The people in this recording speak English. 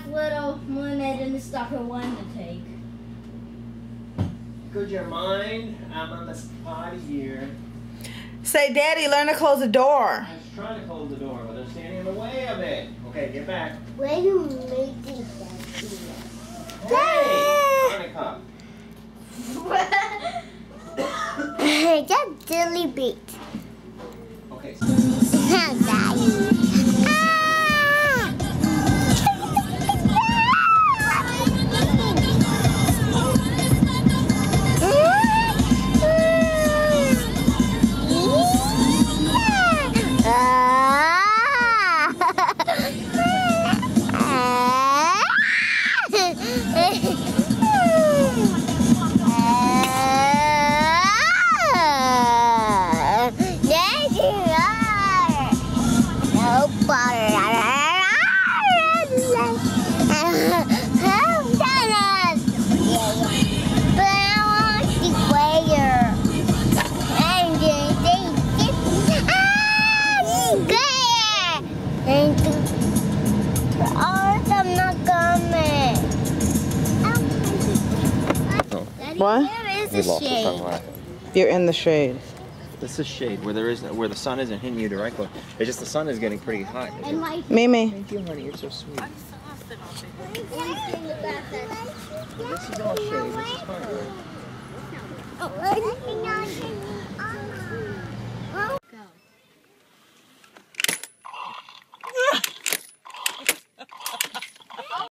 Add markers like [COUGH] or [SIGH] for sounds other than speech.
half little lemonade in the stock I wanted to take. Could you mind? I'm on the spot here. Say, Daddy, learn to close the door. I was trying to close the door, but they're standing in the way of it. Okay, get back. Where you making [LAUGHS] that? Hey! Monica. Just dilly beat. Okay. Potter. What? Where is We the lost the shade? sunlight. You're in the shade. This is shade where there is where the sun isn't hitting you directly. It's just the sun is getting pretty hot. And my Mimi. Thank you, honey. You're so sweet. thing about that. This is all shade. This is fine. Oh,